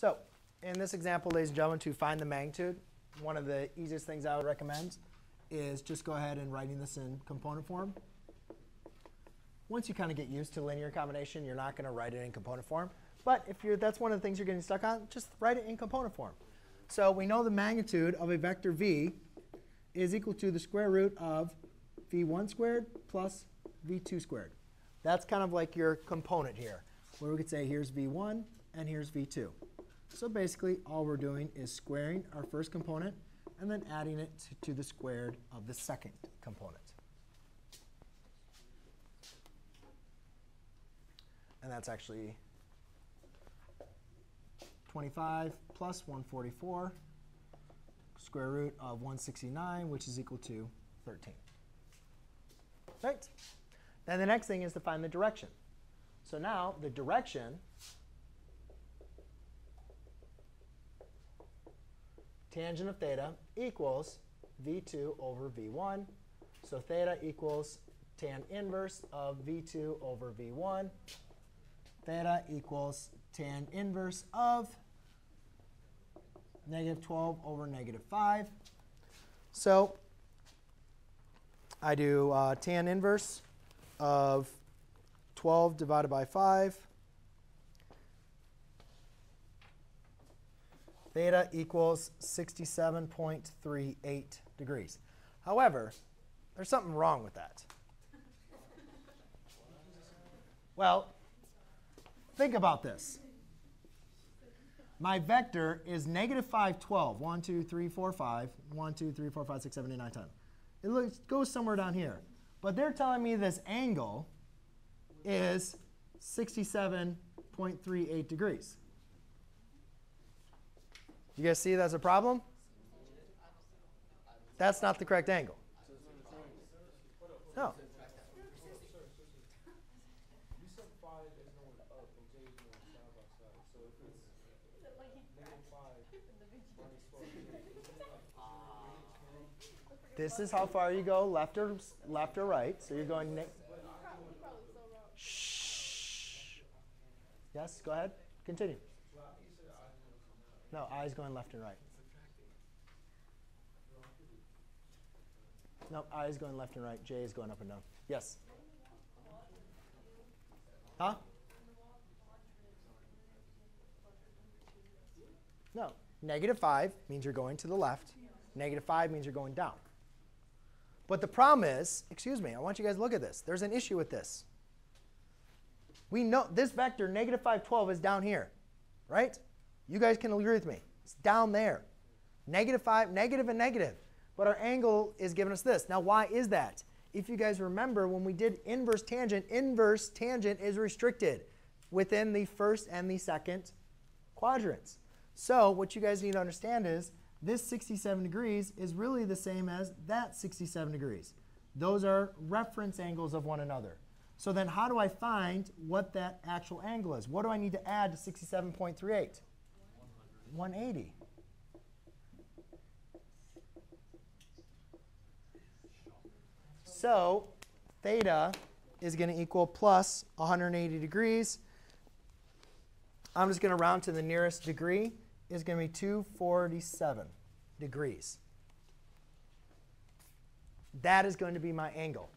So in this example, ladies and gentlemen, to find the magnitude, one of the easiest things I would recommend is just go ahead and writing this in component form. Once you kind of get used to linear combination, you're not going to write it in component form. But if you're, that's one of the things you're getting stuck on, just write it in component form. So we know the magnitude of a vector v is equal to the square root of v1 squared plus v2 squared. That's kind of like your component here, where we could say here's v1 and here's v2. So basically, all we're doing is squaring our first component and then adding it to, the squared of the second component. And that's actually 25 plus 144, square root of 169, which is equal to 13. Right? Then the next thing is to find the direction. So now the direction tangent of theta equals v2 over v1. So theta equals tan inverse of v2 over v1. Theta equals tan inverse of negative 12 over negative 5. So I do uh, tan inverse of 12 divided by 5. Theta equals 67.38 degrees. However, there's something wrong with that. Well, think about this. My vector is negative 5, 12. 1, 2, 3, 4, 5. 1, 2, 3, 4, 5, 6, 7, 8, 9, 10. It looks, goes somewhere down here. But they're telling me this angle is 67.38 degrees. You guys see that's a problem? That's not the correct angle. No. This is how far you go, left or left or right. So you're going. Shh. Yes, go ahead. Continue. No, is going left and right. No, I is going left and right. J is going up and down. Yes. Huh? No. Negative 5 means you're going to the left. Negative 5 means you're going down. But the problem is, excuse me, I want you guys to look at this. There's an issue with this. We know this vector, negative 5, 12, is down here, right? You guys can agree with me. It's down there. Negative 5, negative and negative. But our angle is giving us this. Now, why is that? If you guys remember, when we did inverse tangent, inverse tangent is restricted within the first and the second quadrants. So what you guys need to understand is this 67 degrees is really the same as that 67 degrees. Those are reference angles of one another. So then how do I find what that actual angle is? What do I need to add to 67.38? 180. So theta is going to equal plus 180 degrees. I'm just going to round to the nearest degree is going to be 247 degrees. That is going to be my angle.